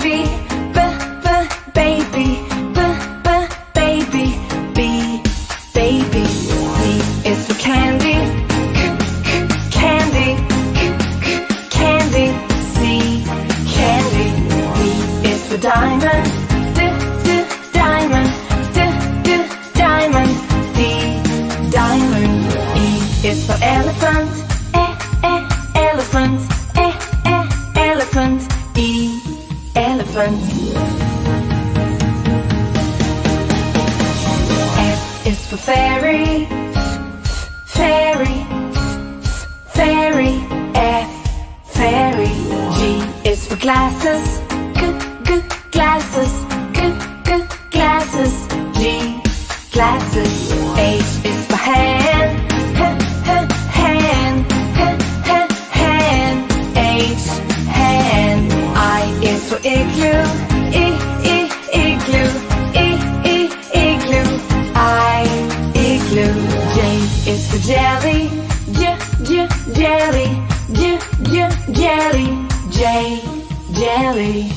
baby, b b baby, b b baby, b baby. C is for candy, c c candy, c c candy. C candy. D is for diamond, d d diamond, d d diamond. D diamond. E is for elephant, e e elephant, e e elephant. E. F is for fairy, fairy, fairy. F fairy. G is for glasses, g g glasses, g g glasses. G glasses. H is for hand, jelly, j j jelly, j j jelly. J jelly.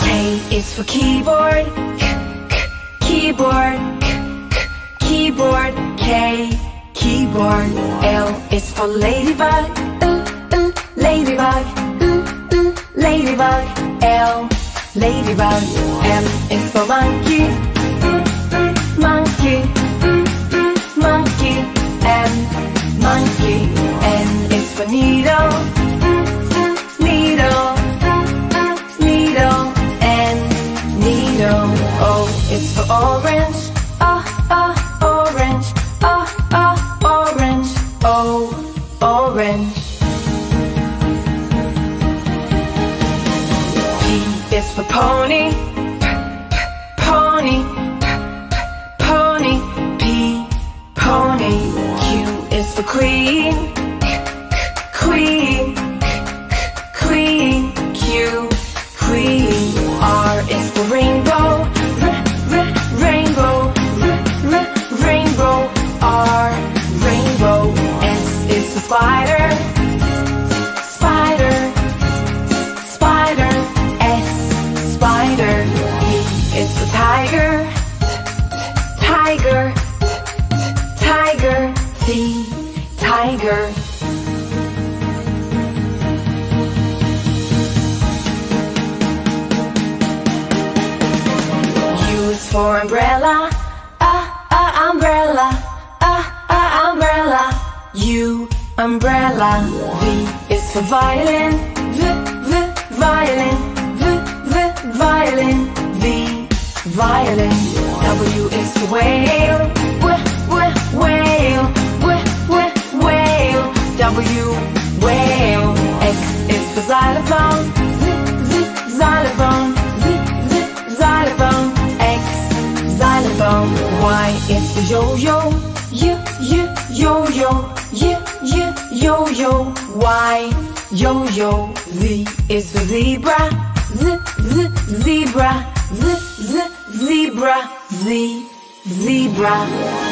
K is for keyboard, k k keyboard, k k keyboard. K keyboard. L is for ladybug, uh, uh, ladybug, uh, uh, ladybug. L ladybug. M is for monkey, monkey, monkey. Monkey. For needle, needle, needle. Needle. For orange, ah orange, ah ah orange. O orange. P is for pony, queen, queen, queen. Tiger. U is for umbrella, ah ah umbrella, ah ah umbrella. U umbrella. V is for violin, v v violin, v v violin. V violin. W is for whale, whale. W whale. X is for xylophone, z z xylophone, z z xylophone. X xylophone. Y is for yo-yo, y y yo-yo, y y yo-yo. Y yo-yo. Z is for zebra, z z zebra, z z zebra, z zebra.